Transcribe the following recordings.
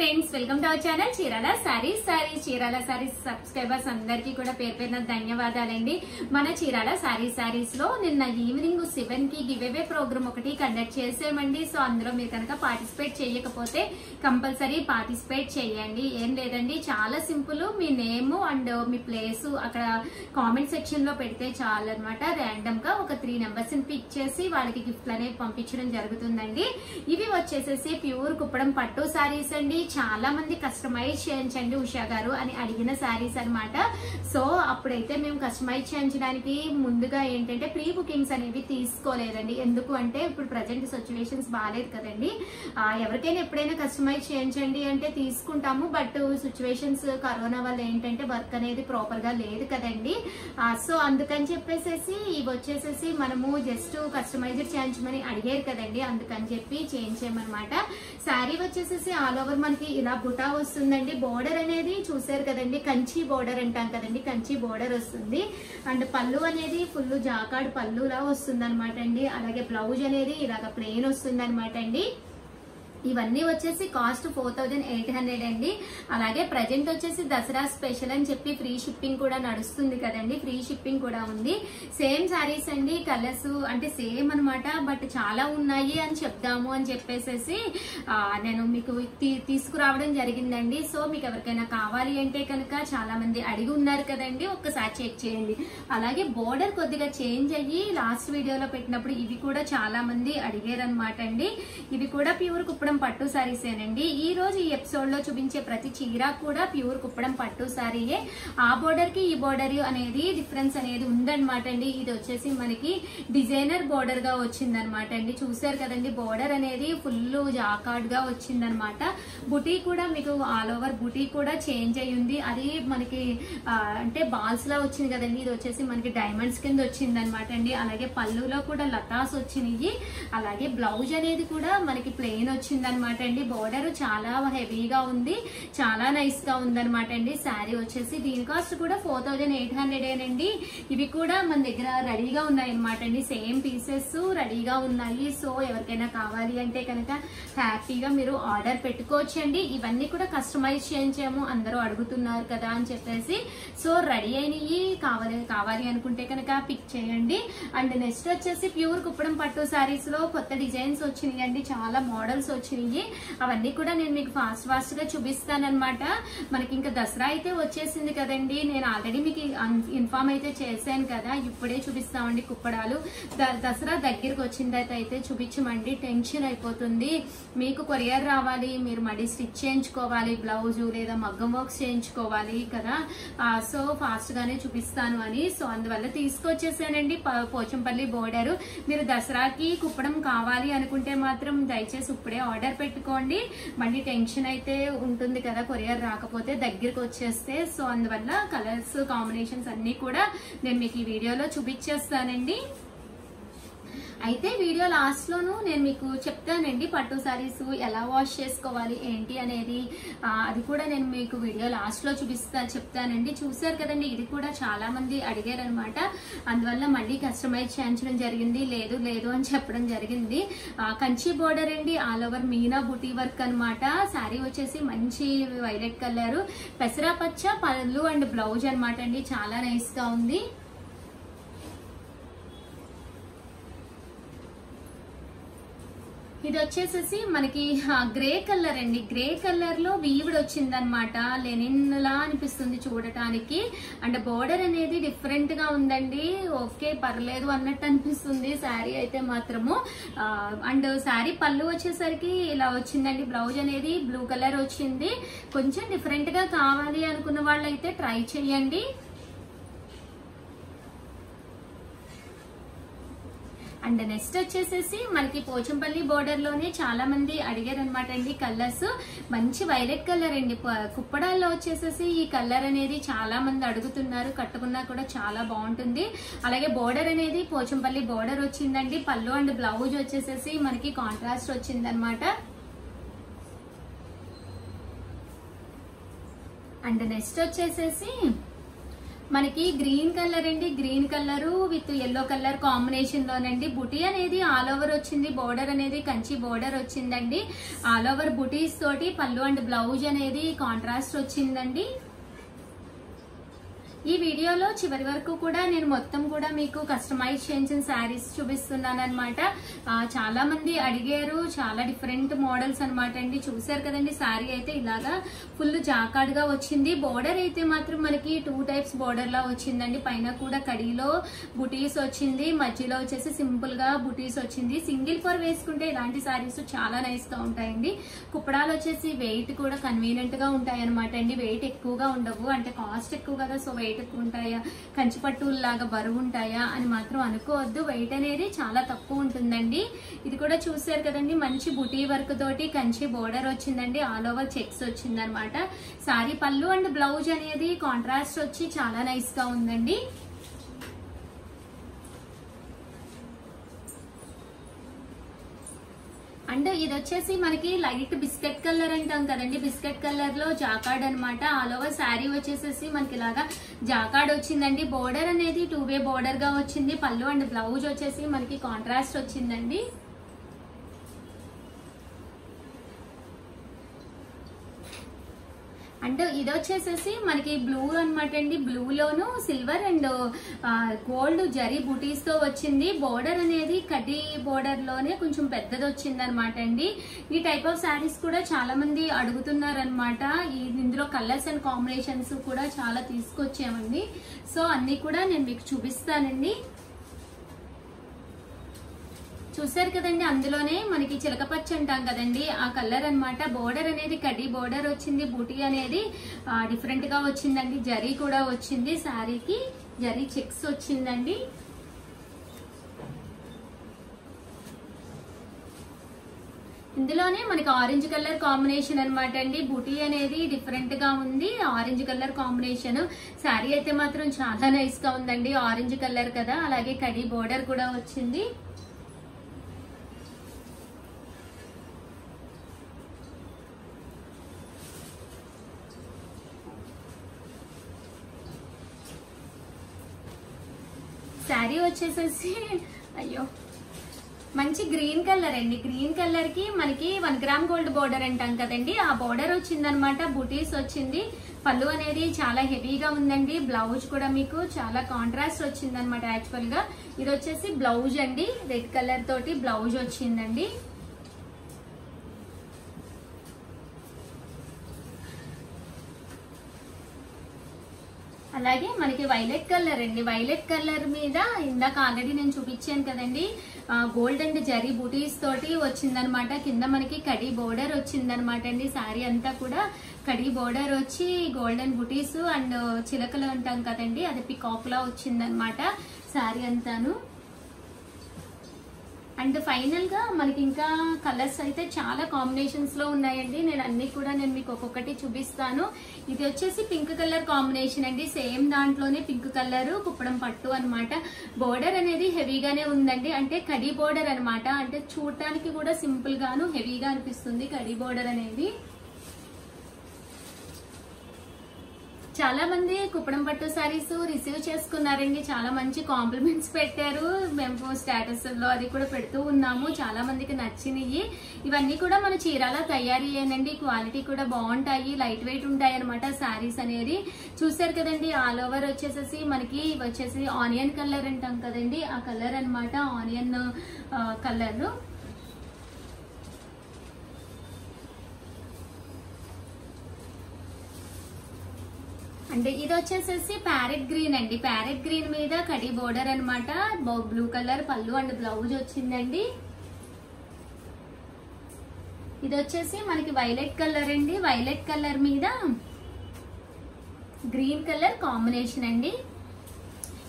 Friends welcome to our channel. Chirala saris sorry Chirala saris subscribers అందరికీ కూడా పేరు పేరున ధన్యవాదాలండి. మన చీరాల సారీ సారీస్లో నిన్న ఈవినింగ్ సెవెన్కి గివ్ అవే ప్రోగ్రామ్ ఒకటి కండక్ట్ చేసామండి సో అందులో మీరు కనుక పార్టిసిపేట్ చేయకపోతే కంపల్సరీ పార్టిసిపేట్ చేయండి. ఏం లేదండి చాలా సింపుల్ మీ నేమ్ అండ్ మీ ప్లేస్ అక్కడ కామెంట్ సెక్షన్లో పెడితే చాలు అనమాట ర్యాండమ్గా ఒక త్రీ నెంబర్స్ని పిక్ చేసి వాళ్ళకి గిఫ్ట్లు అనేవి పంపించడం జరుగుతుందండి. ఇవి వచ్చేసేసి ప్యూర్ కుప్పడం పట్టు సారీస్ అండి. చాలా మంది కస్టమైజ్ చేయించండి ఉషా గారు అని అడిగిన సారీస్ అన్నమాట. సో అప్పుడైతే మేము కస్టమైజ్ చేయించడానికి ముందుగా ఏంటంటే ప్రీ బుకింగ్స్ అనేవి తీసుకోలేదండి. ఎందుకు అంటే ఇప్పుడు ప్రజెంట్ సిచ్యువేషన్స్ బాగాలేదు కదండి. ఎవరికైనా ఎప్పుడైనా కస్టమైజ్ చేయించండి అంటే తీసుకుంటాము. బట్ సిచ్యువేషన్స్ కరోనా వల్ల ఏంటంటే వర్క్ అనేది ప్రాపర్గా లేదు కదండి. సో అందుకని చెప్పేసేసి ఇవి వచ్చేసేసి మనము జస్ట్ కస్టమైజ్డ్ చేయించమని అడిగారు కదండి అందుకని చెప్పి చేయించామన్నమాట. శారీ వచ్చేసేసి ఆల్ ఓవర్ మనకి ఇలా బుటా వస్తుందండి బోర్డర్ అనేది చూసారు కదండి కంచి బోర్డర్ అంటాం కదండి కంచి బోర్డర్ వస్తుంది. అండ్ పళ్ళు అనేది ఫుల్ జాకాడ్ పళ్ళులా వస్తుంది అనమాట అండి. అలాగే బ్లౌజ్ అనేది ఇలాగ ప్లెయిన్ వస్తుంది అనమాట అండి. ఇవన్నీ వచ్చేసి cost four thousand eight hundred అండి. అలాగే ప్రజెంట్ వచ్చేసి దసరా స్పెషల్ అని చెప్పి ఫ్రీ షిప్పింగ్ కూడా నడుస్తుంది కదండి. ఫ్రీ షిప్పింగ్ కూడా ఉంది. సేమ్ శారీస్ అండి కలర్స్ అంటే సేమ్ అన్నమాట బట్ చాలా ఉన్నాయి అని చెప్దాము అని చెప్పేసేసి నేను మీకు తీ- తీసుకురావడం జరిగిందండి. సో మీకు ఎవరికైనా కావాలి అంటే కనుక చాలా మంది అడిగి ఉన్నారు కదండి. ఒక్కసారి చెక్ చేయండి. అలాగే బోర్డర్ కొద్దిగా చేంజ్ అయ్యి లాస్ట్ వీడియోలో పెట్టినప్పుడు ఇవి కూడా చాలా మంది అడిగారు అనమాట అండి. ఇవి కూడా ప్యూర్ కుప్పడం పట్టు సారీసేనండి ఈ రోజు ఈ ఎపిసోడ్లో చూపించే ప్రతి చీర కూడా ప్యూర్ కుప్పడం పట్టు సారీయే ఆ బోర్డర్కి ఈ బోర్డర్ అనేది డిఫరెన్స్ అనేది ఉందన్నమాట అండి ఇది వచ్చేసి మనకి డిజైనర్ బోర్డర్గా వచ్చిందనమాట అండి చూసారు కదండి బోర్డర్ అనేది ఫుల్ జాకార్డ్గా వచ్చిందనమాట బుటీ కూడా మీకు ఆల్ ఓవర్ బుటీ కూడా చేంజ్ అయ్యింది. అది మనకి అంటే బాల్స్ లా వచ్చింది కదండి. ఇది వచ్చేసి మనకి డైమండ్స్ కింద వచ్చింది అనమాట అండి అలాగే పళ్ళులో కూడా లతాస్ వచ్చినాయి. అలాగే బ్లౌజ్ అనేది కూడా మనకి ప్లెయిన్ వచ్చింది. అనమాట అండి. బోర్డర్ చాలా హెవీగా ఉంది. చాలా నైస్గా ఉందనమాట అండి. శారీ వచ్చేసి దీని కాస్ట్ కూడా ఫోర్ థౌజండ్ ఎయిట్ హండ్రెడ్ ఏనండి. ఇవి కూడా మన దగ్గర రెడీగా ఉన్నాయి అనమాట అండి. సేమ్ పీసెస్ రెడీగా ఉన్నాయి. సో ఎవరికైనా కావాలి అంటే కనుక హ్యాపీగా మీరు ఆర్డర్ పెట్టుకోవచ్చండి. ఇవన్నీ కూడా కస్టమైజ్ చేయించాము. అందరూ అడుగుతున్నారు కదా అని చెప్పేసి. సో రెడీ అయినవి కావాలి కావాలి అనుకుంటే కనుక పిక్ చేయండి. అండ్ నెక్స్ట్ వచ్చేసి ప్యూర్ కుప్పడం పట్టు శారీస్లో కొత్త డిజైన్స్ వచ్చినాయి అండి చాలా మోడల్స్ వచ్చినాయి అవన్నీ కూడా నేను మీకు ఫాస్ట్ ఫాస్ట్గా చూపిస్తానన్నమాట. మనకి ఇంకా దసరా అయితే వచ్చేసింది కదండి. నేను ఆల్రెడీ మీకు ఇన్ఫార్మ్ అయితే చేశాను కదా. ఇప్పుడే చూపిస్తామండి కుప్పడాలు. ద- దసరా దగ్గరికి వచ్చిందైతే అయితే చూపించమండి. టెన్షన్ అయిపోతుంది. మీకు కొరియర్ రావాలి. మీరు మళ్ళీ స్టిచ్ చేయించుకోవాలి. బ్లౌజ్ లేదా మగ్గం వర్క్స్ చేయించుకోవాలి కదా. సో ఫాస్ట్ గానే చూపిస్తాను అని. సో అందువల్ల తీసుకొచ్చేసానండి పోచంపల్లి బోర్డర్ మీరు దసరాకి కుప్పడం కావాలి అనుకుంటే మాత్రం దయచేసి ఇప్పుడే ఆర్డర్ ఆర్డర్ పెట్టుకోండి. మళ్ళీ టెన్షన్ అయితే ఉంటుంది కదా కొరియర్ రాకపోతే దగ్గరికి వచ్చేస్తే. సో అందువల్ల కలర్స్ కాంబినేషన్స్ అన్ని కూడా నేను మీకు ఈ వీడియోలో చూపించేస్తానండి. అయితే వీడియో లాస్ట్ లోను నేను మీకు చెప్తానండి పట్టు సారీస్ ఎలా వాష్ చేసుకోవాలి ఏంటి అనేది. అది కూడా నేను మీకు వీడియో లాస్ట్లో చూపిస్తా చెప్తానండి. చూసారు కదండి ఇది కూడా చాలా మంది అడిగారు అనమాట అందువల్ల మళ్ళీ కస్టమైజ్ చేయించడం జరిగింది లేదు లేదు అని చెప్పడం జరిగింది. కంచి బోర్డర్ అండి ఆల్ ఓవర్ మీనా బుటీ వర్క్ అనమాట. శారీ వచ్చేసి మంచి వైలెట్ కలర్ పెసరా పచ్చ పళ్ళు అండ్ బ్లౌజ్ అనమాట అండి. చాలా నైస్గా ఉంది. ఇది వచ్చేసేసి మనకి గ్రే కలర్ అండి. గ్రే కలర్లో వీవుడ్ వచ్చింది అనమాట అనిపిస్తుంది చూడటానికి. అండ్ బోర్డర్ అనేది డిఫరెంట్గా ఉందండి. ఓకే పర్లేదు అన్నట్టు అనిపిస్తుంది. శారీ అయితే మాత్రము. అండ్ శారీ పళ్ళు వచ్చేసరికి ఇలా వచ్చిందండి. బ్లౌజ్ అనేది బ్లూ కలర్ వచ్చింది. కొంచెం డిఫరెంట్గా కావాలి అనుకున్న వాళ్ళైతే ట్రై చేయండి. అండ్ నెక్స్ట్ వచ్చేసేసి మనకి పోచంపల్లి బోర్డర్లోనే చాలా మంది అడిగారు అనమాట అండి కలర్స్ మంచి వైలెట్ కలర్ అండి. కుప్పడాల్లో వచ్చేసేసి ఈ కలర్ అనేది చాలా మంది అడుగుతున్నారు. కట్టుకున్నా కూడా చాలా బాగుంటుంది. అలాగే బోర్డర్ అనేది పోచంపల్లి బోర్డర్ వచ్చిందండి. పళ్ళు అండ్ బ్లౌజ్ వచ్చేసేసి మనకి కాంట్రాస్ట్ వచ్చిందనమాట అండ్ నెక్స్ట్ వచ్చేసేసి మనకి గ్రీన్ కలర్ అండి. Green colour with yellow colour combination లోనండి. బుటీ అనేది ఆల్ ఓవర్ వచ్చింది. బోర్డర్ అనేది కంచి బోర్డర్ వచ్చిందండి. ఆల్ ఓవర్ బుటీస్ తోటి పళ్ళు అండ్ బ్లౌజ్ అనేది కాంట్రాస్ట్ వచ్చిందండి. ఈ వీడియోలో చివరి వరకు కూడా నేను మొత్తం కూడా మీకు కస్టమైజ్ చేయించిన శారీస్ చూపిస్తున్నాను అనమాట చాలా మంది అడిగారు చాలా డిఫరెంట్ మోడల్స్ అనమాట అండి. చూసారు కదండి శారీ అయితే ఇలాగా ఫుల్ జాకాడ్గా వచ్చింది. బోర్డర్ అయితే మాత్రం మనకి టూ టైప్స్ బోర్డర్ లా వచ్చిందండి. పైన కూడా కడిలో బుటీస్ వచ్చింది మధ్యలో వచ్చేసి సింపుల్గా బుటీస్ వచ్చింది. సింగిల్ ఫోర్ వేసుకుంటే ఇలాంటి శారీస్ చాలా నైస్గా ఉంటాయండి. కుప్పడాలు వచ్చేసి వెయిట్ కూడా కన్వీనియంట్గా ఉంటాయి అనమాట అండి. వెయిట్ ఎక్కువగా ఉండవు అంటే కాస్ట్ ఎక్కువ కదా సో వెయిట్ ఎక్కువ ఉంటాయా కంచిపట్టులు లాగా బరువు ఉంటాయా అని మాత్రం అనుకోవద్దు. వెయిట్ అనేది చాలా తక్కువ ఉంటుందండి ఇది కూడా చూసారు కదండి మంచి బుటీ వర్క్ తోటి కంచి బోర్డర్ వచ్చిందండి ఆల్ ఓవర్ చెక్స్ వచ్చిందనమాట. శారీ సారీ పళ్ళు అండ్ బ్లౌజ్ అనేది కాంట్రాస్ట్ వచ్చి చాలా నైస్గా ఉందండి. అండ్ ఇది వచ్చేసి మనకి లైట్ బిస్కెట్ కలర్ అంటాం కదండి. బిస్కెట్ కలర్లో జాకాడ్ అనమాట ఆల్ ఓవర్ శారీ వచ్చేసేసి మనకి ఇలాగా జాకాడ్ వచ్చిందండి. బోర్డర్ అనేది టూ వే బోర్డర్గా వచ్చింది. పళ్ళు అండ్ బ్లౌజ్ వచ్చేసి మనకి కాంట్రాస్ట్ వచ్చిందండి. అండ్ ఇది వచ్చేసేసి మనకి బ్లూ అనమాట అండి. బ్లూలోను సిల్వర్ అండ్ గోల్డ్ జరీ బుటీస్తో వచ్చింది. బోర్డర్ అనేది కడ్డీ బోర్డర్లోనే కొంచెం పెద్దది వచ్చింది అనమాట అండి. ఈ టైప్ ఆఫ్ శారీస్ కూడా చాలా మంది అడుగుతున్నారు అనమాట ఇందులో కలర్స్ అండ్ కాంబినేషన్స్ కూడా చాలా తీసుకొచ్చామండి. సో అన్ని కూడా నేను మీకు చూపిస్తానండి. చూసారు కదండి అందులోనే మనకి చిలకపచ్చి అంటాం కదండి. ఆ కలర్ అన్నమాట. బోర్డర్ అనేది కడి బోర్డర్ వచ్చింది బూటీ అనేది డిఫరెంట్గా వచ్చిందండి. జరీ కూడా వచ్చింది శారీకి జరీ చెక్స్ వచ్చిందండి. ఇందులోనే మనకి ఆరెంజ్ కలర్ కాంబినేషన్ అనమాట అండి. బూటీ అనేది డిఫరెంట్గా ఉంది ఆరెంజ్ కలర్ కాంబినేషన్ శారీ అయితే మాత్రం చాలా నైస్గా ఉందండి ఆరెంజ్ కలర్ కదా. అలాగే కడి బోర్డర్ కూడా వచ్చింది. శారీ వచ్చేసేసి అయ్యో. మంచి గ్రీన్ కలర్ అండి. గ్రీన్ కలర్కి మనకి వన్ గ్రామ్ గోల్డ్ బోర్డర్ అంటాం కదండి. ఆ బోర్డర్ వచ్చిందనమాట బుటీస్ వచ్చింది. పళ్ళు అనేది చాలా హెవీగా ఉందండి. బ్లౌజ్ కూడా మీకు చాలా కాంట్రాస్ట్ వచ్చిందనమాట యాక్చువల్గా. ఇది వచ్చేసి బ్లౌజ్ అండి. రెడ్ కలర్ తోటి బ్లౌజ్ వచ్చిందండి. అలాగే మనకి వైలెట్ కలర్ అండి. వైలెట్ కలర్ మీద ఇందాక ఆల్రెడీ నేను చూపించాను కదండి. గోల్డ్ అండ్ జరీ బూటీస్ తోటి వచ్చిందనమాట. కింద మనకి కడి బోర్డర్ వచ్చిందనమాట అండి. శారీ అంతా కూడా కడీ బోర్డర్ వచ్చి గోల్డెన్ బుటీస్ అండ్ చిలకలు అంటాం కదండి. అది పికాక్ లా వచ్చిందనమాట. శారీ అంతాను. అండ్ ఫైనల్గా మనకి ఇంకా కలర్స్ అయితే చాలా కాంబినేషన్స్లో ఉన్నాయండి. నేను అన్ని కూడా నేను మీకు ఒక్కొక్కటి చూపిస్తాను. ఇది వచ్చేసి పింక్ కలర్ కాంబినేషన్ అండి. సేమ్ దాంట్లోనే పింక్ కలర్ కుప్పడం పట్టు అనమాట బోర్డర్ అనేది హెవీగానే ఉందండి. అంటే కడి బోర్డర్ అనమాట అంటే చూడటానికి కూడా సింపుల్ గాను హెవీగా అనిపిస్తుంది కడి బోర్డర్ అనేది. చాలా మంది కుప్పడం పట్టు సారీస్ రిసీవ్ చేసుకున్నారండి. చాలా మంచి కాంప్లిమెంట్స్ పెట్టారు. మేము స్టేటస్లో అది కూడా పెడుతూ ఉన్నాము. చాలా మందికి నచ్చినవి ఇవన్నీ కూడా మన చీరాల తయారయ్యానండి క్వాలిటీ కూడా బాగుంటాయి. లైట్ వెయిట్ ఉంటాయి అనమాట సారీస్ అనేది. చూసారు కదండి ఆల్ ఓవర్ వచ్చేసేసి మనకి వచ్చేసి ఆనియన్ కలర్ అంటాం కదండి. ఆ కలర్ అనమాట ఆనియన్ కలర్ అంటే ఇది వచ్చేసేసి ప్యారెట్ గ్రీన్ అండి. ప్యారెట్ గ్రీన్ మీద కడి బోర్డర్ అనమాట బ్లూ కలర్ పళ్ళు అండ్ బ్లౌజ్ వచ్చిందండి. ఇది వచ్చేసి మనకి వైలెట్ కలర్ అండి. వైలెట్ కలర్ మీద గ్రీన్ కలర్ కాంబినేషన్ అండి.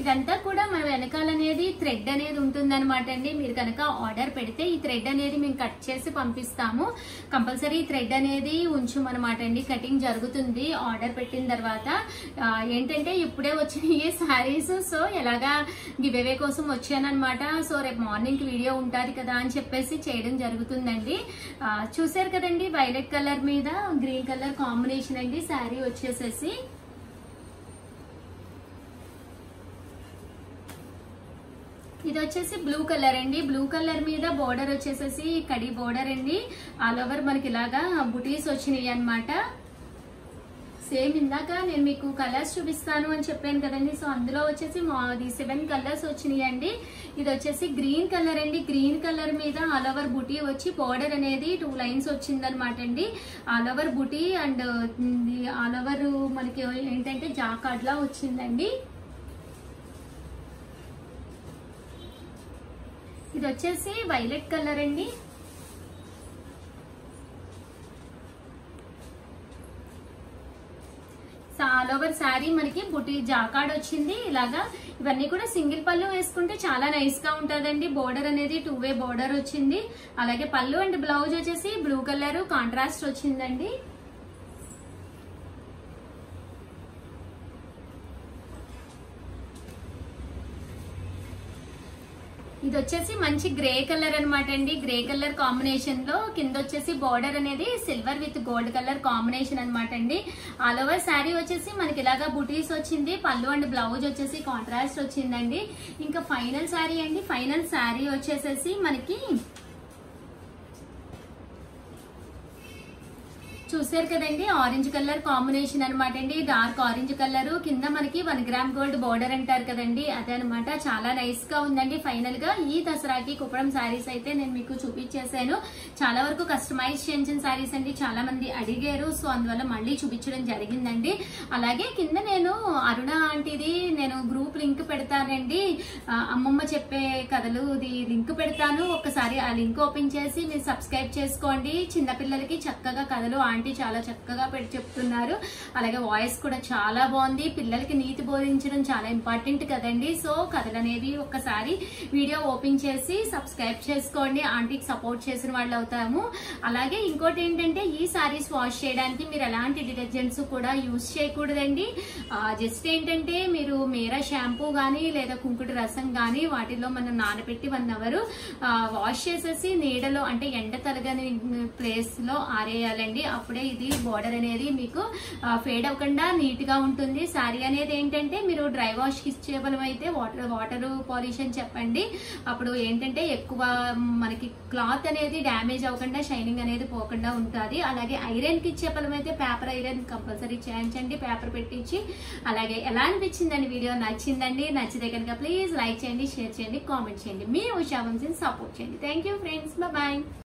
ఇదంతా కూడా మన వెనకాల అనేది థ్రెడ్ అనేది ఉంటుందన్నమాట అండి. మీరు కనుక ఆర్డర్ పెడితే ఈ థ్రెడ్ అనేది మేము కట్ చేసి పంపిస్తాము. కంపల్సరీ థ్రెడ్ అనేది ఉంచుమనమాట అండి. కటింగ్ జరుగుతుంది. ఆర్డర్ పెట్టిన తర్వాత ఏంటంటే ఇప్పుడే వచ్చిన ఈ శారీస్ సో ఎలాగా గివేవే కోసం వచ్చానమాట సో రేపు మార్నింగ్ వీడియో ఉంటుంది కదా అని చెప్పేసి చేయడం జరుగుతుందండి. చూసారు కదండి వైలెట్ కలర్ మీద గ్రీన్ కలర్ కాంబినేషన్ అండి శారీ వచ్చేసేసి. ఇది వచ్చేసి బ్లూ కలర్ అండి. బ్లూ కలర్ మీద బోర్డర్ వచ్చేసేసి కడి బోర్డర్ అండి. ఆల్ ఓవర్ మనకి ఇలాగా బుటీస్ వచ్చినాయి అన్నమాట. సేమ్ ఇందాక నేను మీకు కలర్స్ చూపిస్తాను అని చెప్పాను కదండి. సో అందులో వచ్చేసి మాది సెవెన్ కలర్స్ వచ్చినాయి అండి. ఇది వచ్చేసి గ్రీన్ కలర్ అండి. గ్రీన్ కలర్ మీద ఆల్ ఓవర్ బుటీ వచ్చి బోర్డర్ అనేది టూ లైన్స్ వచ్చిందనమాట అండి. ఆల్ ఓవర్ బుటీ అండ్ ఆల్ ఓవర్ మనకి ఏంటంటే జాకాడ్లా వచ్చిందండి. ఇది వచ్చేసి వైలెట్ కలర్ అండి. ఆల్ ఓవర్ శారీ మనకి బుటీ జాకాడ్ వచ్చింది. ఇలాగా ఇవన్నీ కూడా సింగిల్ పళ్ళు వేసుకుంటే చాలా నైస్గా ఉంటుందండి. బోర్డర్ అనేది టూ వే బోర్డర్ వచ్చింది. అలాగే పళ్ళు అండ్ బ్లౌజ్ వచ్చేసి బ్లూ కలర్ కాంట్రాస్ట్ వచ్చిందండి. ఇది వచ్చేసి మంచి గ్రే కలర్ అనమాట అండి. గ్రే కలర్ కాంబినేషన్లో కింద వచ్చేసి బార్డర్ అనేది silver with gold colour combination అనమాట అండి. ఆల్ ఓవర్ శారీ వచ్చేసి మనకి ఇలాగా బుటీస్ వచ్చింది. పళ్ళు అండ్ బ్లౌజ్ వచ్చేసి కాంట్రాస్ట్ వచ్చిందండి. ఇంకా ఫైనల్ శారీ అండి. ఫైనల్ శారీ వచ్చేసేసి మనకి చూసారు కదండి ఆరెంజ్ కలర్ కాంబినేషన్ అనమాట అండి. డార్క్ ఆరెంజ్ కలర్ కింద మనకి వన్ గ్రామ్ గోల్డ్ బోర్డర్ అంటారు కదండి. అదే అనమాట చాలా నైస్గా ఉందండి. ఫైనల్గా ఈ దసరాకి కుప్పడం శారీస్ అయితే నేను మీకు చూపించేశాను. చాలా వరకు కస్టమైజ్ చేయించిన శారీస్ అండి. చాలా మంది అడిగారు. సో అందువల్ల మళ్ళీ చూపించడం జరిగిందండి. అలాగే కింద నేను అరుణ ఆంటీది నేను గ్రూప్ లింక్ పెడతానండి. అమ్మమ్మ చెప్పే కథలు ఇది లింక్ పెడతాను. ఒకసారి ఆ లింక్ ఓపెన్ చేసి మీరు సబ్స్క్రైబ్ చేసుకోండి. చిన్నపిల్లలకి చక్కగా కథలు ఆంటీ చాలా చక్కగా పెట్టి చెప్తున్నారు. అలాగే వాయిస్ కూడా చాలా బాగుంది. పిల్లలకి నీతి బోధించడం చాలా ఇంపార్టెంట్ కదండి. సో కథలు అనేది ఒక్కసారి వీడియో ఓపెన్ చేసి సబ్స్క్రైబ్ చేసుకోండి. ఆంటీకి సపోర్ట్ చేసిన వాళ్ళు అవుతాము. అలాగే ఇంకోటి ఏంటంటే ఈ సారీస్ వాష్ చేయడానికి మీరు ఎలాంటి డిటర్జెంట్స్ కూడా యూజ్ చేయకూడదండి. జస్ట్ ఏంటంటే మీరు మేరా షాంపూ కానీ లేదా కుంకుడు రసం కానీ వాటిలో మనం నానబెట్టి వన్ అవర్ వాష్ చేసేసి నీడలో అంటే ఎండ తలగని ప్లేస్లో ఆరేయాలండి. అప్పుడు అప్పుడే ఇది బార్డర్ అనేది మీకు ఫేడ్ అవ్వకుండా నీట్గా ఉంటుంది. శారీ అనేది ఏంటంటే మీరు డ్రై వాష్కి ఇచ్చే అయితే వాటర్ వాటర్ పాలిష్ అని చెప్పండి. అప్పుడు ఏంటంటే ఎక్కువ మనకి క్లాత్ అనేది డ్యామేజ్ అవ్వకుండా షైనింగ్ అనేది పోకుండా ఉంటుంది. అలాగే ఐరన్కి ఇచ్చే బలం అయితే పేపర్ ఐరన్ కంపల్సరీ చేయించండి పేపర్ పెట్టించి. అలాగే ఎలా అనిపించిందండి వీడియో? నచ్చిందండి? నచ్చితే కనుక ప్లీజ్ లైక్ చేయండి షేర్ చేయండి కామెంట్ చేయండి. మీ ఉషా వంశీని సపోర్ట్ చేయండి. Thank you friends bye